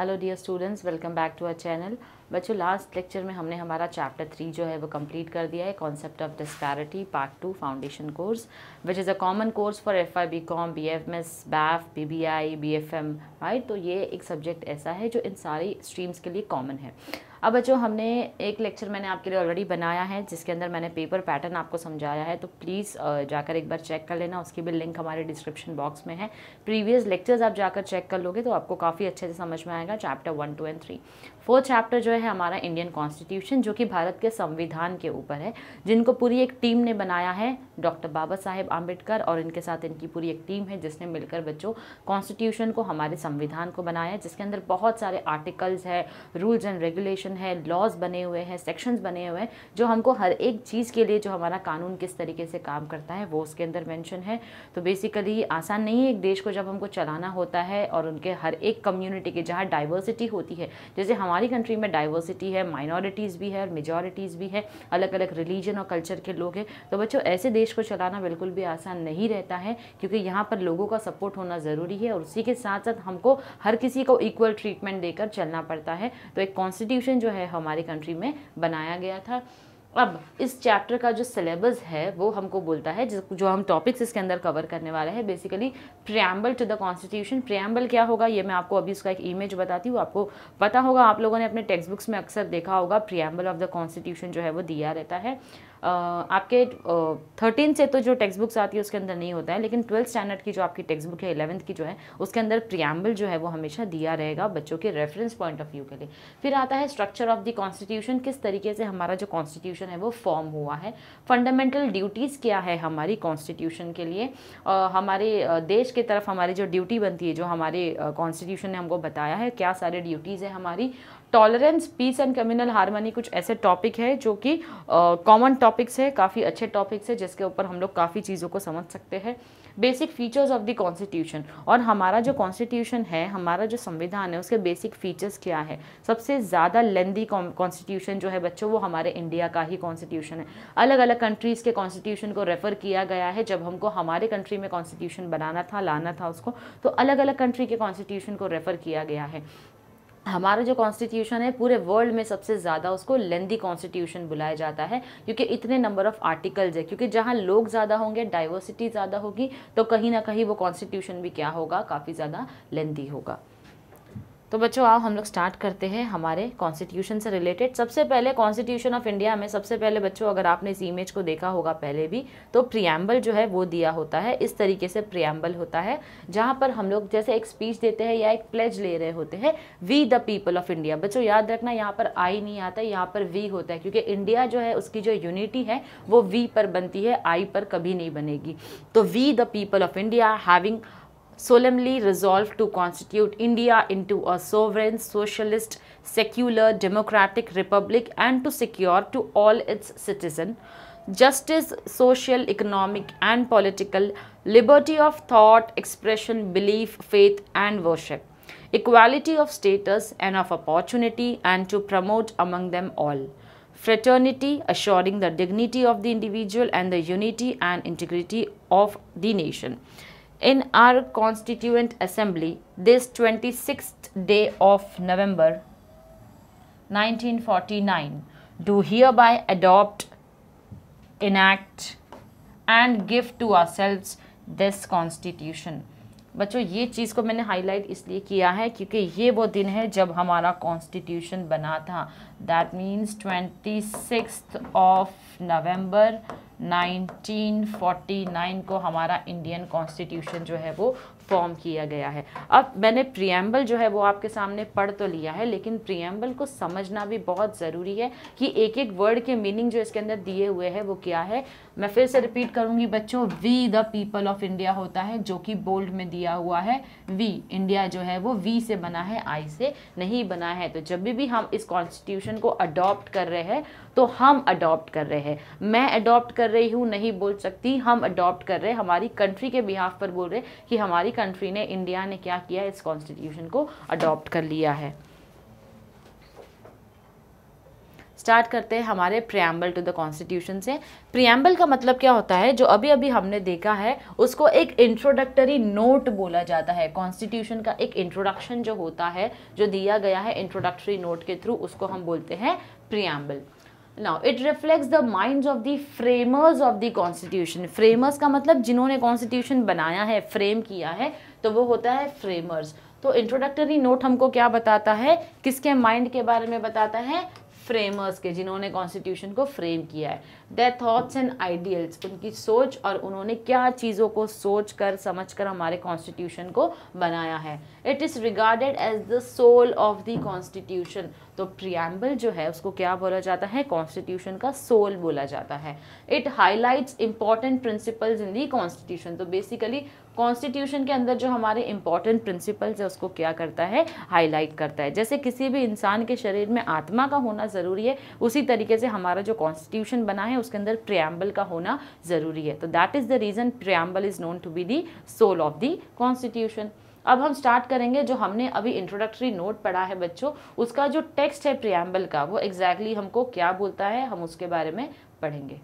Hello dear students welcome back to our channel बच्चों last lecture में हमने हमारा चैप्टर थ्री जो है वो कंप्लीट कर दिया है concept of disparity part two foundation course which is a common course for F I B com B F S BAF B B I B F M right तो ये एक subject ऐसा है जो इन सारी स्ट्रीम्स के लिए कॉमन है। अब बच्चों हमने एक लेक्चर मैंने आपके लिए ऑलरेडी बनाया है, जिसके अंदर मैंने पेपर पैटर्न आपको समझाया है तो प्लीज़ जाकर एक बार चेक कर लेना। उसकी भी लिंक हमारे डिस्क्रिप्शन बॉक्स में है। प्रीवियस लेक्चर्स आप जाकर चेक कर लोगे तो आपको काफ़ी अच्छे से समझ में आएगा chapter one two and three fourth chapter जो है हमारा इंडियन कॉन्स्टिट्यूशन, जो कि भारत के संविधान के ऊपर है, जिनको पूरी एक टीम ने बनाया है, डॉक्टर बाबा साहेब आम्बेडकर और इनके साथ इनकी पूरी एक टीम है, जिसने मिलकर बच्चों कॉन्स्टिट्यूशन को, हमारे संविधान को बनाया है, जिसके अंदर बहुत सारे आर्टिकल्स है, रूल्स एंड रेगुलेशन है, लॉज बने हुए हैं, सेक्शंस बने हुए हैं, जो हमको हर एक चीज़ के लिए, जो हमारा कानून किस तरीके से काम करता है, वो उसके अंदर मैंशन है। तो बेसिकली आसान नहीं है एक देश को जब हमको चलाना होता है, और उनके हर एक कम्युनिटी की जहाँ डाइवर्सिटी होती है, जैसे हमारी कंट्री में डाइवर्सिटी है माइनॉरिटीज़ भी है और मेजॉरिटीज़ भी है अलग अलग रिलीजन और कल्चर के लोग हैं। तो बच्चों, ऐसे देश को चलाना बिल्कुल भी आसान नहीं रहता है, क्योंकि यहाँ पर लोगों का सपोर्ट होना ज़रूरी है और उसी के साथ साथ हमको हर किसी को इक्वल ट्रीटमेंट देकर चलना पड़ता है। तो एक कॉन्स्टिट्यूशन जो है हमारी कंट्री में बनाया गया था। अब इस चैप्टर का जो सिलेबस है, वो हमको बोलता है जो हम टॉपिक्स इसके अंदर कवर करने वाले हैं basically preamble to the constitution preamble क्या होगा, ये मैं आपको अभी उसका एक इमेज बताती हूँ, आपको पता होगा, आप लोगों ने अपने टेक्स्ट बुक्स में अक्सर देखा होगा प्रियम्बल ऑफ़ द कॉन्स्टिट्यूशन जो है, वो दिया रहता है। आपके थर्टीन से तो जो टेक्स्ट बुक्स आती है, उसके अंदर नहीं होता है, लेकिन ट्वेल्थ स्टैंडर्ड की जो आपकी टेक्स्ट बुक है इलेवंथ की जो है, उसके अंदर प्रियम्बल जो है, वो हमेशा दिया रहेगा बच्चों के रेफरेंस पॉइंट ऑफ़ व्यू के लिए। फिर आता है स्ट्रक्चर ऑफ़ द कॉन्स्टिट्यूशन किस तरीके से हमारा जो कॉन्स्टिट्यूशन है, वो फॉर्म हुआ है। फंडामेंटल ड्यूटीज़ क्या है हमारी कॉन्स्टिट्यूशन के लिए? हमारे देश की तरफ़ हमारी जो ड्यूटी बनती है, जो हमारे कॉन्स्टिट्यूशन ने हमको बताया है, क्या सारे ड्यूटीज़ है हमारी? Tolerance peace and communal harmony कुछ ऐसे टॉपिक है जो कि कॉमन टॉपिक्स है, काफ़ी अच्छे टॉपिक्स है, जिसके ऊपर हम लोग काफ़ी चीज़ों को समझ सकते हैं। Basic features of the constitution और हमारा जो कॉन्स्टिट्यूशन है, हमारा जो संविधान है, उसके बेसिक फीचर्स क्या है? सबसे ज़्यादा लेंदी कॉन्स्टिट्यूशन जो है बच्चों, वो हमारे इंडिया का ही कॉन्स्टिट्यूशन है। अलग अलग कंट्रीज़ के कॉन्स्टिट्यूशन को रेफ़र किया गया है, जब हमको हमारे कंट्री में कॉन्स्टिट्यूशन बनाना था, लाना था उसको तो अलग अलग कंट्री के कॉन्स्टिट्यूशन को रेफ़र किया गया है। हमारा जो कॉन्स्टिट्यूशन है, पूरे वर्ल्ड में सबसे ज़्यादा उसको लेंदी कॉन्स्टिट्यूशन बुलाया जाता है, क्योंकि इतने नंबर ऑफ़ आर्टिकल्स है। क्योंकि जहाँ लोग ज़्यादा होंगे डाइवर्सिटी ज़्यादा होगी तो कहीं ना कहीं वो कॉन्स्टिट्यूशन भी क्या होगा? काफ़ी ज़्यादा लेंदी होगा। तो बच्चों, आओ हम लोग स्टार्ट करते हैं हमारे कॉन्स्टिट्यूशन से रिलेटेड सबसे पहले कॉन्स्टिट्यूशन ऑफ़ इंडिया में सबसे पहले बच्चों, अगर आपने इस इमेज को देखा होगा पहले भी तो प्रियम्बल जो है वो दिया होता है। इस तरीके से प्रियम्बल होता है, जहाँ पर हम लोग जैसे एक स्पीच देते हैं या एक प्लेज ले रहे होते हैं we the people of India बच्चों, याद रखना यहाँ पर आई नहीं आता, यहाँ पर वी होता है, क्योंकि इंडिया जो है उसकी जो यूनिटी है, वो वी पर बनती है आई पर कभी नहीं बनेगी। तो we the people of India having solemnly resolved to constitute India into a sovereign, socialist, secular, democratic republic and to secure to all its citizens justice, social, economic and political, liberty of thought, expression, belief, faith and worship, equality of status and of opportunity and to promote among them all. Fraternity, assuring the dignity of the individual and the unity and integrity of the nation in our constituent assembly this 26th day of November 1949 do hereby adopt enact and give to ourselves this constitution बच्चों ये चीज़ को मैंने highlight इसलिए किया है क्योंकि ये वो दिन है जब हमारा कॉन्स्टिट्यूशन बना था that means twenty six of November 1949 को हमारा इंडियन कॉन्स्टिट्यूशन जो है वो फॉर्म किया गया है। अब मैंने प्रियम्बल जो है वो आपके सामने पढ़ तो लिया है, लेकिन प्रियम्बल को समझना भी बहुत ज़रूरी है कि एक एक वर्ड के मीनिंग जो इसके अंदर दिए हुए हैं वो क्या है? मैं फिर से रिपीट करूँगी बच्चों we the people of India होता है जो कि बोल्ड में दिया हुआ है। वी इंडिया जो है वो वी से बना है आई से नहीं बना है। तो जब भी, हम इस कॉन्स्टिट्यूशन को अडॉप्ट कर रहे हैं तो हम अडॉप्ट कर रहे हैं। मैं अडॉप्ट कर रही हूँ नहीं बोल सकती हम अडॉप्ट कर रहे हैं। हमारी कंट्री के बिहाफ पर बोल रहे कि हमारी कंट्री ने इंडिया ने क्या किया इस कॉन्स्टिट्यूशन को अडॉप्ट कर लिया है। स्टार्ट करते हैं हमारे प्रियम्बल टू द कॉन्स्टिट्यूशन से। प्रियम्बल का मतलब क्या होता है? जो अभी अभी हमने देखा है, उसको एक इंट्रोडक्टरी नोट बोला जाता है। कॉन्स्टिट्यूशन का एक इंट्रोडक्शन जो होता है, जो दिया गया है इंट्रोडक्टरी नोट के थ्रू उसको हम बोलते हैं preamble now it reflects the minds of the framers of the constitution framers का मतलब जिन्होंने कॉन्स्टिट्यूशन बनाया है फ्रेम किया है तो वो होता है फ्रेमर्स तो इंट्रोडक्टरी नोट हमको क्या बताता है? किसके माइंड के बारे में बताता है? फ्रेमर्स के जिन्होंने कॉन्स्टिट्यूशन को फ्रेम किया है। देर थॉट्स एंड आइडियल्स उनकी सोच और उन्होंने क्या चीज़ों को सोच कर समझ कर हमारे कॉन्स्टिट्यूशन को बनाया है। It is regarded as the soul of the constitution तो प्रियम्बल जो है, उसको क्या बोला जाता है? कॉन्स्टिट्यूशन का सोल बोला जाता है। It highlights important principles in the constitution तो बेसिकली कॉन्स्टिट्यूशन के अंदर जो हमारे इंपॉर्टेंट प्रिंसिपल्स है, उसको क्या करता है? हाईलाइट करता है। जैसे किसी भी इंसान के शरीर में आत्मा का होना ज़रूरी है, उसी तरीके से हमारा जो कॉन्स्टिट्यूशन बना है उसके अंदर प्रियम्बल का होना ज़रूरी है। तो that is the reason preamble is known to be the soul of the constitution अब हम स्टार्ट करेंगे जो हमने अभी इंट्रोडक्टरी नोट पढ़ा है बच्चों, उसका जो टेक्स्ट है प्रियम्बल का, वो एग्जैक्टली exactly हमको क्या बोलता है, हम उसके बारे में पढ़ेंगे।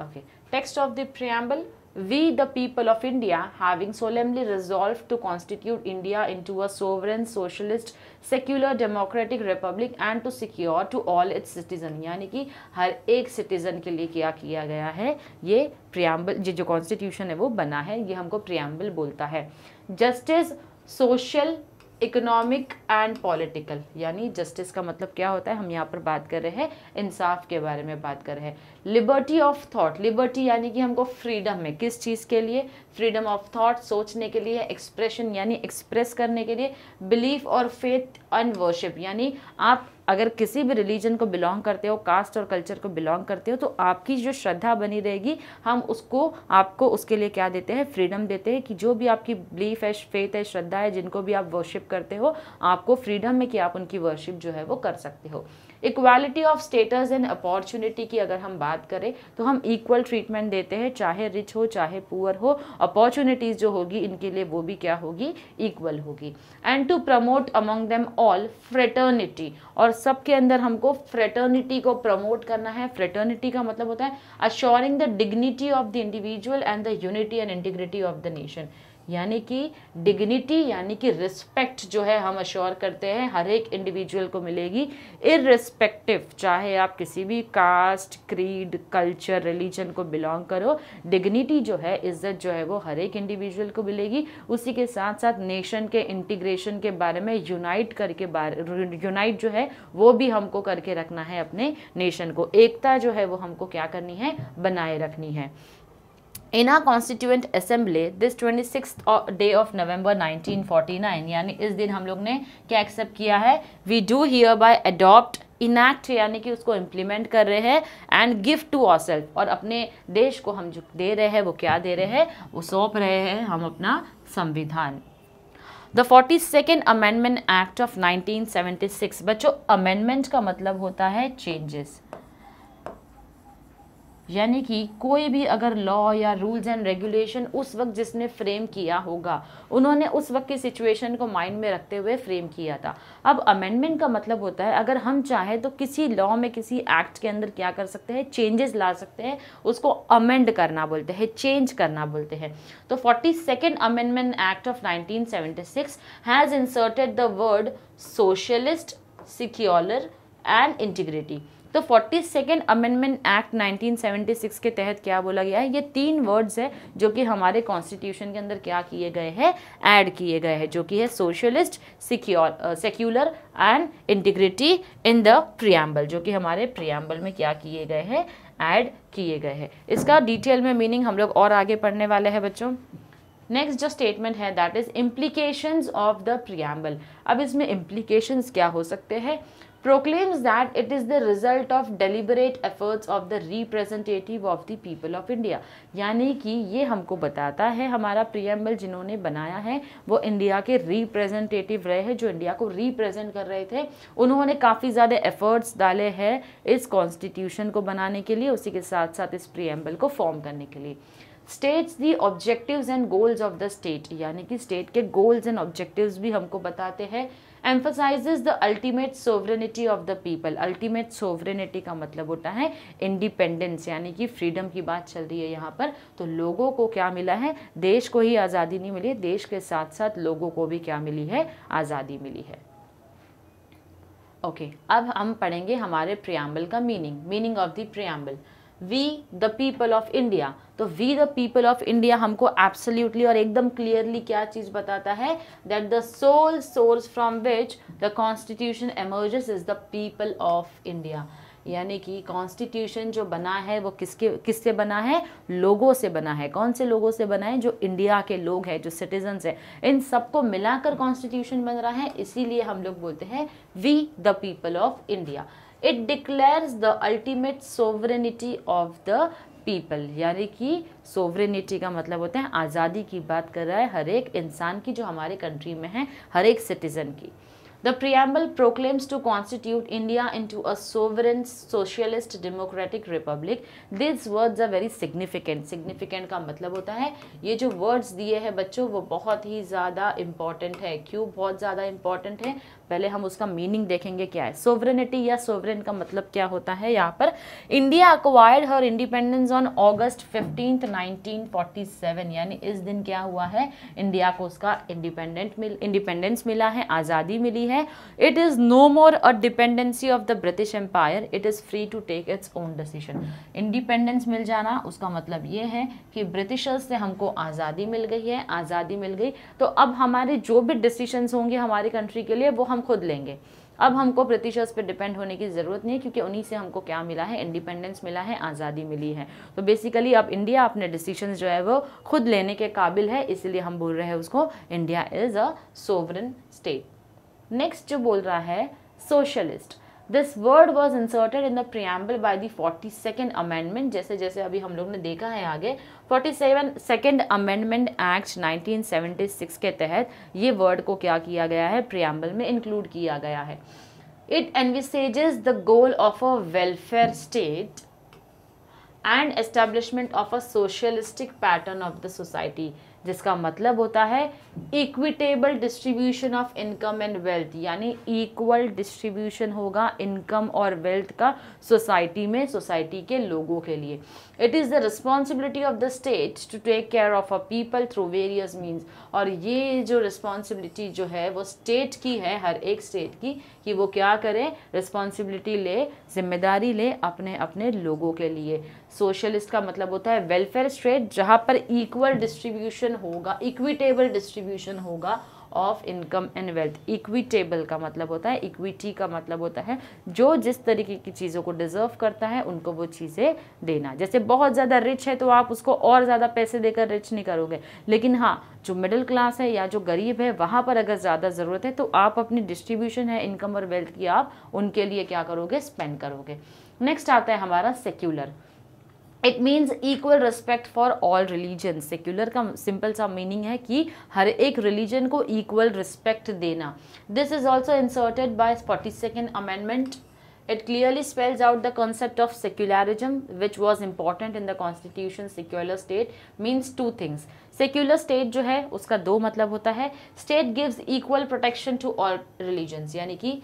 Okay text of the preamble We, the people of India, having solemnly resolved to constitute India into a sovereign, socialist, secular, democratic republic and to secure to all its citizen यानी कि हर एक ke के लिए क्या किया गया है ये प्रियम्बल जो constitution है वो बना है ये हमको प्रियम्बल बोलता है justice, social economic and political यानी जस्टिस का मतलब क्या होता है? हम यहाँ पर बात कर रहे हैं, इंसाफ के बारे में बात कर रहे हैं। लिबर्टी ऑफ़ थॉट लिबर्टी यानी कि हमको फ्रीडम है किस चीज़ के लिए? फ्रीडम ऑफ़ थॉट सोचने के लिए एक्सप्रेशन यानी एक्सप्रेस करने के लिए बिलीफ और फेथ एंड वर्शिप यानी आप अगर किसी भी रिलीजन को बिलोंग करते हो कास्ट और कल्चर को बिलोंग करते हो तो आपकी जो श्रद्धा बनी रहेगी, हम उसको, आपको उसके लिए क्या देते हैं? फ्रीडम देते हैं कि जो भी आपकी बिलीफ है फेथ है, श्रद्धा है, जिनको भी आप वर्शिप करते हो, आपको फ्रीडम है कि आप उनकी वर्शिप जो है वो कर सकते हो। Equality of status and opportunity की अगर हम बात करें तो हम इक्वल ट्रीटमेंट देते हैं, चाहे रिच हो, चाहे पुअर हो। अपॉर्चुनिटीज़ जो होगी, इनके लिए वो भी क्या होगी? इक्वल होगी। And to promote among them all fraternity और सबके अंदर हमको फ्रेटर्निटी को प्रमोट करना है। फ्रेटर्निटी का मतलब होता है assuring the dignity of the individual and the unity and integrity of the nation यानी कि डिग्निटी यानी कि रिस्पेक्ट जो है हम अश्योर करते हैं, हर एक इंडिविजुअल को मिलेगी। इरिस्पेक्टिव चाहे आप किसी भी कास्ट क्रीड कल्चर रिलीजन को बिलोंग करो डिग्निटी जो है, इज़्ज़त जो है वो हर एक इंडिविजुअल को मिलेगी। उसी के साथ साथ नेशन के इंटीग्रेशन के बारे में यूनाइट करके बारे यूनाइट जो है, वो भी हमको करके रखना है अपने नेशन को। एकता जो है वो हमको क्या करनी है? बनाए रखनी है। In a constituent assembly this twenty six day of November 1949 यानी इस दिन हम लोग ने क्या एक्सेप्ट किया है? We do hereby adopt enact यानी कि उसको इम्प्लीमेंट कर रहे हैं and gift to our self और अपने देश को हम जो दे रहे हैं, वो क्या दे रहे हैं? वो सौंप रहे हैं हम अपना संविधान. The forty second amendment act of 1976 बच्चों अमेंडमेंट का मतलब होता है चेंजेस यानी कि कोई भी अगर लॉ या रूल्स एंड रेगुलेशन उस वक्त जिसने फ्रेम किया होगा, उन्होंने उस वक्त की सिचुएशन को माइंड में रखते हुए फ्रेम किया था। अब अमेंडमेंट का मतलब होता है, अगर हम चाहें तो किसी लॉ में किसी एक्ट के अंदर क्या कर सकते हैं चेंजेस ला सकते हैं, उसको अमेंड करना बोलते हैं चेंज करना बोलते हैं। तो forty second amendment act of nineteen seventy six has inserted the word socialist secular and integrity तो फोर्टी सेकेंड अमेंडमेंट एक्ट 1976 के तहत क्या बोला गया है? ये तीन वर्ड्स है जो कि हमारे कॉन्स्टिट्यूशन के अंदर क्या किए गए हैं? ऐड किए गए हैं, जो कि है socialist secure secular and integrity in the preamble जो कि हमारे प्रियम्बल में क्या किए गए हैं? ऐड किए गए हैं। इसका डिटेल में मीनिंग हम लोग और आगे पढ़ने वाले हैं बच्चों। नेक्स्ट जो स्टेटमेंट है that is implications of the preamble अब इसमें इम्प्लीकेशंस क्या हो सकते हैं? Proclaims that it is the result of deliberate efforts of the representative of the people of India. यानी कि ये हमको बताता है, हमारा प्रियम्बल जिन्होंने बनाया है, वो इंडिया के रिप्रेजेंटेटिव रहे हैं, जो इंडिया को रिप्रेजेंट कर रहे थे। उन्होंने काफ़ी ज़्यादा एफर्ट्स डाले हैं इस कॉन्स्टिट्यूशन को बनाने के लिए, उसी के साथ साथ इस प्रियम्बल को फॉर्म करने के लिए। States the objectives and goals of the state यानी कि स्टेट के गोल्स एंड ऑब्जेक्टिव्स भी हमको बताते हैं। Emphasizes the ultimate sovereignty of the people ultimate sovereignty का मतलब होता है इंडिपेंडेंस यानी कि फ्रीडम की बात चल रही है यहाँ पर। तो लोगों को क्या मिला है? देश को ही आज़ादी नहीं मिली देश के साथ साथ लोगों को भी क्या मिली है? आज़ादी मिली है। ओके okay, अब हम पढ़ेंगे हमारे प्रियाम्बल का meaning meaning of the preamble we the people of India तो we the people of India हमको एब्सोल्यूटली और एकदम क्लियरली क्या चीज़ बताता है? That the sole source from which the constitution emerges is the people of India यानी कि कॉन्स्टिट्यूशन जो बना है, वो किसके, किससे बना है? लोगों से बना है। कौन से लोगों से बना है? जो इंडिया के लोग हैं, जो सिटीजन्स हैं। इन सबको मिलाकर कॉन्स्टिट्यूशन बन रहा है, इसीलिए हम लोग बोलते हैं we the people of India it declare the ultimate sovereignty of the people यानी कि सोवरेनिटी का मतलब होता है आज़ादी की बात कर रहा है हर एक इंसान की जो हमारे कंट्री में है, हर एक सिटीजन की। The preamble proclaims to constitute India into a sovereign socialist democratic republic this words are very significant significant का मतलब होता है, ये जो वर्ड्स दिए हैं बच्चों, वो बहुत ही ज़्यादा इंपॉर्टेंट है। क्यों बहुत ज़्यादा इंपॉर्टेंट है? पहले हम उसका मीनिंग देखेंगे क्या है। सोवरेनिटी या सोवरेन का मतलब क्या होता है यहाँ पर? India acquired her independence on August fifteen 1947 यानी इस दिन क्या हुआ है? इंडिया को उसका इंडिपेंडेंट मिल इंडिपेंडेंस मिला है, आज़ादी मिली है। It is no more a dependency of the British empire it is free to take its own decision independence मिल जाना, उसका मतलब ये है कि ब्रिटिशर्स से हमको आज़ादी मिल गई है, आज़ादी मिल गई। तो अब हमारे जो भी डिसीज़न होंगे हमारी कंट्री के लिए, वो हम खुद लेंगे। अब हमको ब्रिटिशर्स पे डिपेंड होने की ज़रूरत नहीं है, क्योंकि उन्हीं से हमको क्या मिला है? इंडिपेंडेंस मिला है, आज़ादी मिली है। तो बेसिकली अब इंडिया अपने डिसीज़न जो है वो खुद लेने के काबिल है, इसलिए हम बोल रहे हैं उसको India is a sovereign state next जो बोल रहा है socialist this word was inserted in the preamble by the forty second amendment जैसे जैसे अभी हम लोग ने देखा है आगे forty seven second amendment act 1976 के तहत ये वर्ड को क्या किया गया है? प्रियम्बल में इंक्लूड किया गया है। It envisages the goal of a welfare state and establishment of a socialistic pattern of the society जिसका मतलब होता है equitable distribution of income and wealth यानी इक्वल डिस्ट्रीब्यूशन होगा इनकम और वेल्थ का सोसाइटी में सोसाइटी के लोगों के लिए। It is the responsibility of the state to take care of a people through various means और ये जो रिस्पॉन्सिबिलिटी जो है, वो स्टेट की है, हर एक स्टेट की, कि वो क्या करे? रिस्पॉन्सिबिलिटी ले, ज़िम्मेदारी ले अपने अपने लोगों के लिए। सोशलिस्ट का मतलब होता है वेलफेयर स्टेट जहाँ पर इक्वल डिस्ट्रीब्यूशन होगा इक्विटेबल डिस्ट्रीब्यूशन होगा of income and wealth equitable का मतलब होता है इक्विटी का मतलब होता है, जो जिस तरीके की चीज़ों को डिजर्व करता है, उनको वो चीज़ें देना। जैसे बहुत ज़्यादा रिच है तो आप उसको और ज़्यादा पैसे देकर रिच नहीं करोगे। लेकिन हाँ जो मिडिल क्लास है या जो गरीब है, वहाँ पर अगर ज़्यादा ज़रूरत है तो आप अपनी डिस्ट्रीब्यूशन है इनकम और वेल्थ की आप उनके लिए क्या करोगे? स्पेंड करोगे। नेक्स्ट आता है हमारा secular it means equal respect for all religion secular का सिंपल सा मीनिंग है कि हर एक रिलीजन को इक्वल रिस्पेक्ट देना। This is also inserted by forty second amendment it clearly spells out the concept of secularism which was important in the constitution secular state means two things secular state जो है, उसका दो मतलब होता है। State gives equal protection to all religion यानी कि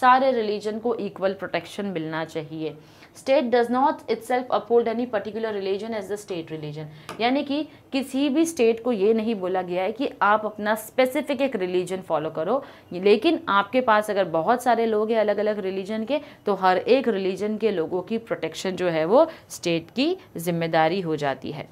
सारे रिलीजन को इक्वल प्रोटेक्शन मिलना चाहिए। State does not itself uphold any particular religion as the state religion यानी कि किसी भी स्टेट को ये नहीं बोला गया है कि आप अपना स्पेसिफिक एक रिलीजन फॉलो करो। लेकिन आपके पास अगर बहुत सारे लोग हैं अलग अलग रिलीजन के तो हर एक रिलीजन के लोगों की प्रोटेक्शन जो है वो स्टेट की ज़िम्मेदारी हो जाती है।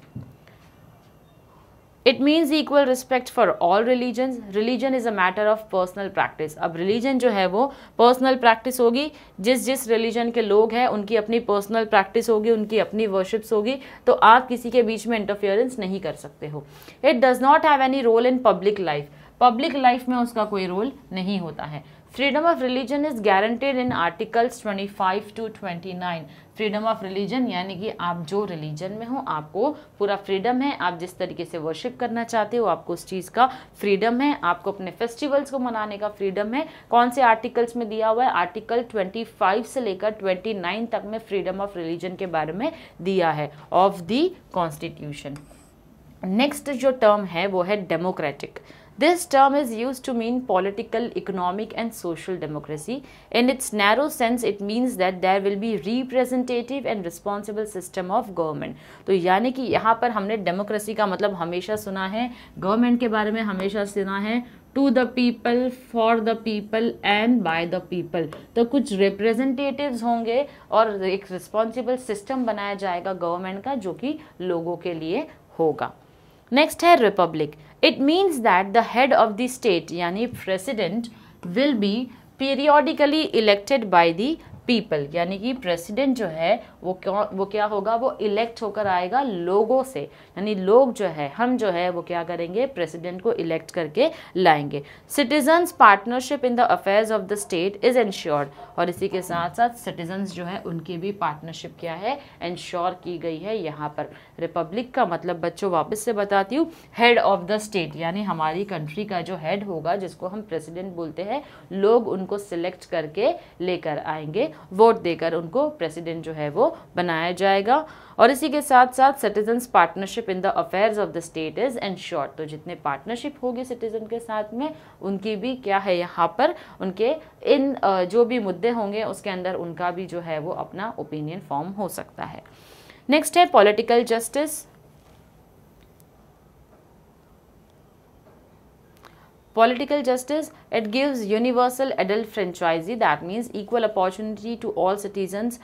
It means equal respect for all religion religion is a matter of personal practice अब रिलीजन जो है वो पर्सनल प्रैक्टिस होगी। जिस जिस रिलीजन के लोग हैं, उनकी अपनी पर्सनल प्रैक्टिस होगी, उनकी अपनी वर्शिप्स होगी। तो आप किसी के बीच में इंटरफियरेंस नहीं कर सकते हो। It does not have any role in public life public life में उसका कोई रोल नहीं होता है। Freedom of religion is guaranteed in articles 25 to 29 freedom of religion यानी कि आप जो रिलीजन में हो, आपको पूरा फ्रीडम है। आप जिस तरीके से वर्शिप करना चाहते हो, आपको उस चीज़ का फ्रीडम है। आपको अपने फेस्टिवल्स को मनाने का फ्रीडम है। कौन से आर्टिकल्स में दिया हुआ है? आर्टिकल 25 से लेकर 29 तक में फ्रीडम ऑफ़ रिलीजन के बारे में दिया है। ऑफ़ दी कॉन्स्टिट्यूशन नेक्स्ट जो टर्म है, वो है democratic This term is used to mean political, economic and social democracy. In its narrow sense, it means that there will be representative and responsible system of government. तो यानी कि यहाँ पर हमने डेमोक्रेसी का मतलब हमेशा सुना है गवर्नमेंट के बारे में हमेशा सुना है to the people for the people and by the people तो कुछ रिप्रेजेंटेटिव्स होंगे और एक रिस्पॉन्सिबल सिस्टम बनाया जाएगा गवर्नमेंट का जो कि लोगों के लिए होगा नेक्स्ट है republic it means that the head of the state यानी president will be periodically elected by the people यानी कि प्रेसिडेंट जो है वो क्या वो क्या होगा? वो इलेक्ट होकर आएगा लोगों से। यानी लोग जो है, हम जो है, वो क्या करेंगे? प्रेसिडेंट को इलेक्ट करके लाएँगे। Citizens partnership in the affairs of the state is insured और इसी के साथ साथ सिटीजन्स जो है, उनकी भी पार्टनरशिप क्या है? इंश्योर की गई है यहाँ पर। रिपब्लिक का मतलब बच्चों, वापस से बताती हूँ हेड ऑफ़ द स्टेट यानी हमारी कंट्री का जो हेड होगा, जिसको हम प्रेसिडेंट बोलते हैं, लोग उनको सिलेक्ट करके लेकर आएँगे। वोट देकर उनको प्रेसिडेंट जो है वो बनाया जाएगा। और इसी के साथ साथ citizens partnership in the affairs of the state is ensured तो जितने पार्टनरशिप होगी सिटीजन के साथ में उनकी भी क्या है यहाँ पर? उनके इन जो भी मुद्दे होंगे उसके अंदर उनका भी जो है वो अपना ओपिनियन फॉर्म हो सकता है। नेक्स्ट है political justice Political justice, it gives universal adult franchisee, that means equal opportunity to all citizens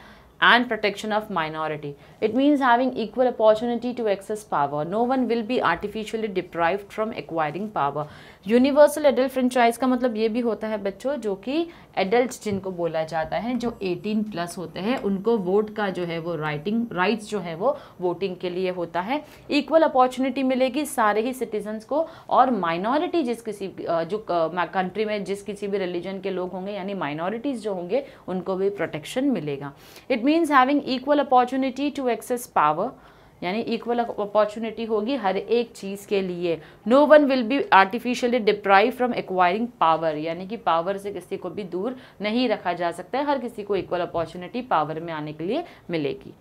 and protection of minority. It means having equal opportunity to access power. No one will be artificially deprived from acquiring power. Universal adult franchise का मतलब ये भी होता है बच्चों, जो कि adult जिनको बोला जाता है, जो 18 प्लस होते हैं, उनको वोट का जो है वो राइटिंग राइट्स जो है वो वोटिंग के लिए होता है इक्वल अपॉर्चुनिटी मिलेगी सारे ही सिटीजन्स को और माइनॉरिटी जिस किसी जो कंट्री में जिस किसी भी रिलीजन के लोग होंगे, यानी माइनॉरिटीज जो होंगे, उनको भी प्रोटेक्शन मिलेगा it means having equal opportunity to access power यानी इक्वल अपॉर्चुनिटी होगी हर एक चीज़ के लिए। No one will be artificially deprive from acquiring power यानी कि पावर से किसी को भी दूर नहीं रखा जा सकता है, हर किसी को इक्वल अपॉर्चुनिटी पावर में आने के लिए मिलेगी।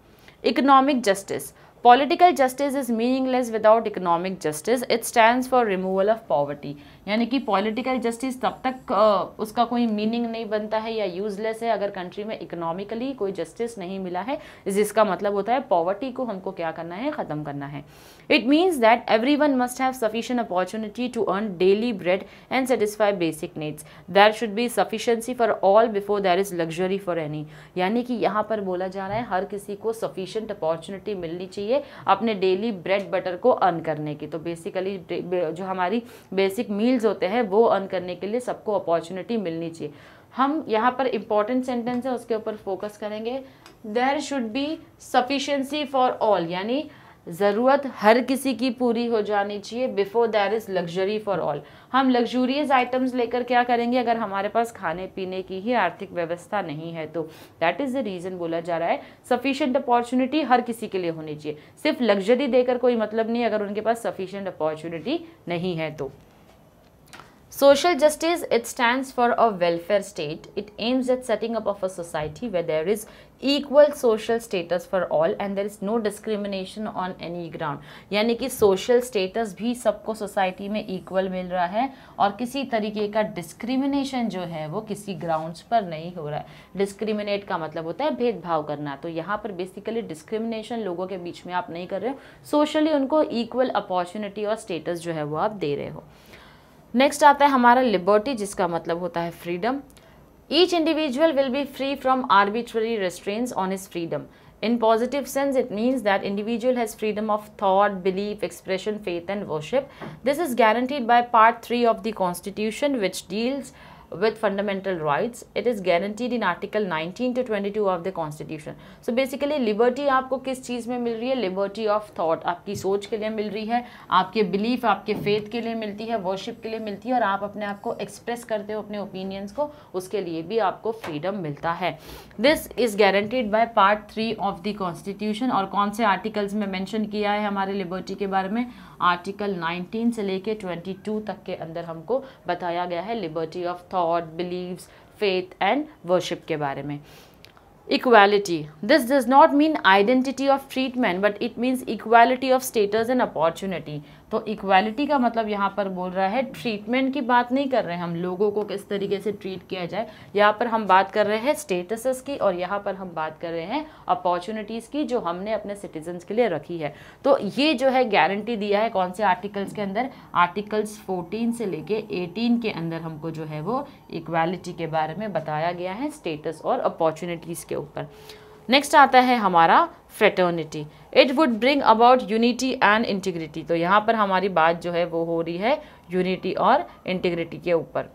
Economic justice political justice is meaningless without economic justice it stand for removal of poverty यानी कि पॉलिटिकल जस्टिस तब तक उसका कोई मीनिंग नहीं बनता है या यूजलेस है अगर कंट्री में इकोनॉमिकली कोई जस्टिस नहीं मिला है जिसका मतलब होता है पॉवर्टी को हमको क्या करना है, ख़त्म करना है। It means that every one must have sufficient opportunity to earn daily bread and satisfy basic needs there should be sufficiency for all before there is luxury for any यानी कि यहाँ पर बोला जा रहा है, हर किसी को सफिशेंट अपॉर्चुनिटी मिलनी चाहिए अपने डेली ब्रेड बटर को अर्न करने की। तो बेसिकली जो हमारी बेसिक मील मील्स होते हैं, वो अर्न करने के लिए सबको अपॉर्चुनिटी मिलनी चाहिए। हम यहाँ पर इंपॉर्टेंट सेंटेंस है, उसके ऊपर फोकस करेंगे। There should be sufficiency for all यानी ज़रूरत हर किसी की पूरी हो जानी चाहिए before there is luxury for all हम लग्जूरियस आइटम्स लेकर क्या करेंगे, अगर हमारे पास खाने, पीने की ही आर्थिक व्यवस्था नहीं है तो दैट इज़ द रीज़न बोला जा रहा है। सफिशियंट अपॉर्चुनिटी हर किसी के लिए होनी चाहिए। सिर्फ़ लग्जरी देकर कोई मतलब नहीं, अगर उनके पास सफिशियंट अपॉर्चुनिटी नहीं है तो। Social justice, it stands for a welfare state. It aims at setting up of a society where there is equal social status for all and there is no discrimination on any ground. यानी कि social status भी सबको society में equal मिल रहा है और किसी तरीके का discrimination जो है वो किसी grounds पर नहीं हो रहा है discriminate का मतलब होता है भेदभाव करना तो यहाँ पर basically discrimination लोगों के बीच में आप नहीं कर रहे हो socially उनको equal opportunity और status जो है वो आप दे रहे हो नेक्स्ट आता है हमारा लिबर्टी जिसका मतलब होता है freedom each individual will be free from arbitrary restraints on is freedom in positive sense it means that individual has freedom of thought belief expression faith and worship this is guaranteed by part three of the constitution which deals with fundamental rights it is guaranteed in article 19 to 22 of the constitution so basically liberty आपको किस चीज़ में मिल रही है liberty of thought आपकी सोच के लिए मिल रही है आपके belief आपके faith के लिए मिलती है worship के लिए मिलती है और आप अपने आप को express करते हो अपने opinions को उसके लिए भी आपको freedom मिलता है this is guaranteed by part three of the constitution और कौन से articles में mention किया है हमारे liberty के बारे में आर्टिकल 19 से लेके 22 तक के अंदर हमको बताया गया है liberty of thought beliefs faith and worship के बारे में। Equality this does not mean identity of treatment but it means equality of status and opportunity तो इक्वालिटी का मतलब यहाँ पर बोल रहा है ट्रीटमेंट की बात नहीं कर रहे हैं हम, लोगों को किस तरीके से ट्रीट किया जाए। यहाँ पर हम बात कर रहे हैं स्टेटसेस की और यहाँ पर हम बात कर रहे हैं अपॉर्चुनिटीज़ की जो हमने अपने सिटीजन्स के लिए रखी है। तो ये जो है गारंटी दिया है कौन से आर्टिकल्स के अंदर? आर्टिकल्स 14 से लेके 18 के अंदर हमको जो है वो इक्वालिटी के बारे में बताया गया है स्टेटस और अपॉर्चुनिटीज़ के ऊपर। नेक्स्ट आता है हमारा fraternity it would bring about unity and integrity तो यहाँ पर हमारी बात जो है वो हो रही है यूनिटी और इंटीग्रिटी के ऊपर।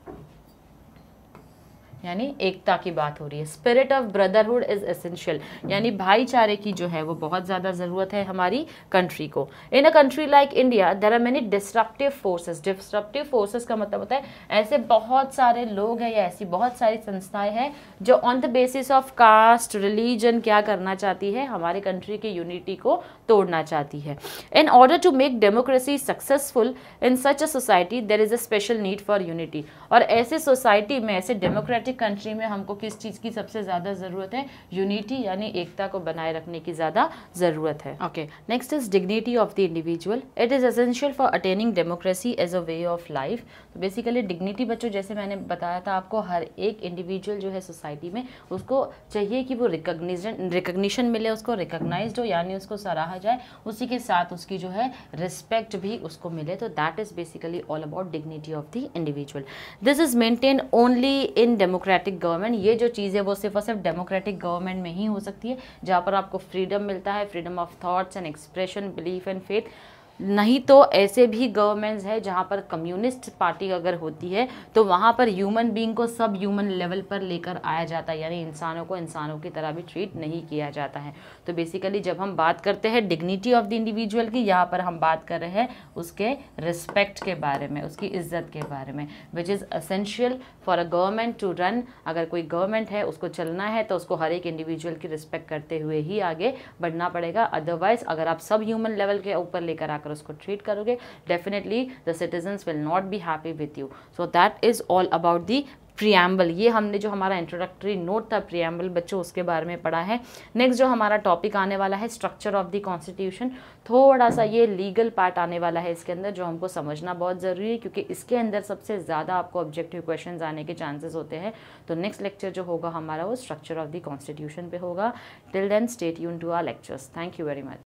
यानी एकता की बात हो रही है। Spirit of brotherhood is essential यानी भाईचारे की जो है वो बहुत ज़्यादा ज़रूरत है हमारी कंट्री को। In a country like India there are many disruptive forces disruptive forces का मतलब होता है ऐसे बहुत सारे लोग हैं या ऐसी बहुत सारी संस्थाएँ हैं जो on the basis of caste religion क्या करना चाहती है? हमारे कंट्री की यूनिटी को तोड़ना चाहती है। In order to make democracy successful in such a society there is a special need for unity और ऐसे सोसाइटी में, ऐसे डेमोक्रेटिक कंट्री में हमको किस चीज़ की सबसे ज़्यादा ज़रूरत है? यूनिटी यानी एकता को बनाए रखने की ज़्यादा ज़रूरत है। Okay next is dignity of the individual it is essential for attaining democracy as a way of life तो बेसिकली डिग्निटी बच्चों, जैसे मैंने बताया था आपको, हर एक इंडिविजुअल जो है सोसाइटी में, उसको चाहिए कि वो रिकग्निशन रिकग्निशन मिले, उसको रिकग्नाइज हो, यानी उसको सराहा जाए, उसी के साथ उसकी जो है रिस्पेक्ट भी उसको मिले। तो that is basically all about dignity of the individual this is maintain only in democratic government ये जो चीज़ है वो सिर्फ़ और सिर्फ़ डेमोक्रेटिक गवर्नमेंट में ही हो सकती है, जहाँ पर आपको फ्रीडम मिलता है freedom of thoughts and expression belief and faith नहीं तो ऐसे भी गवर्नमेंट्स है जहाँ पर कम्युनिस्ट पार्टी अगर होती है तो वहाँ पर ह्यूमन बीइंग को सब ह्यूमन लेवल पर लेकर आया जाता है, यानी इंसानों को इंसानों की तरह भी ट्रीट नहीं किया जाता है। तो बेसिकली जब हम बात करते हैं डिग्निटी ऑफ़ द इंडिविजुअल की, यहाँ पर हम बात कर रहे हैं उसके रिस्पेक्ट के बारे में, उसकी इज़्ज़त के बारे में which is essential for a government to run अगर कोई गवर्नमेंट है, उसको चलना है तो उसको हर एक इंडिविजुअल की रिस्पेक्ट करते हुए ही आगे बढ़ना पड़ेगा. अदरवाइज़ अगर आप सब ह्यूमन लेवल के ऊपर लेकर आकर उसको ट्रीट करोगे definitely the citizens will not be happy with you so that is all about the preamble ये हमने जो हमारा इंट्रोडक्टरी नोट था प्रियम्बल बच्चों, उसके बारे में पढ़ा है। नेक्स्ट जो हमारा टॉपिक आने वाला है स्ट्रक्चर ऑफ़ द कॉन्स्टिट्यूशन थोड़ा सा ये लीगल पार्ट आने वाला है इसके अंदर, जो हमको समझना बहुत ज़रूरी है, क्योंकि इसके अंदर सबसे ज़्यादा आपको ऑब्जेक्टिव क्वेश्चन आने के चांसेस होते हैं। तो नेक्स्ट लेक्चर जो होगा हमारा, वो स्ट्रक्चर ऑफ़ द कॉन्स्टिट्यूशन पे होगा। टिल देन स्टेट यून to our lectures thank you very much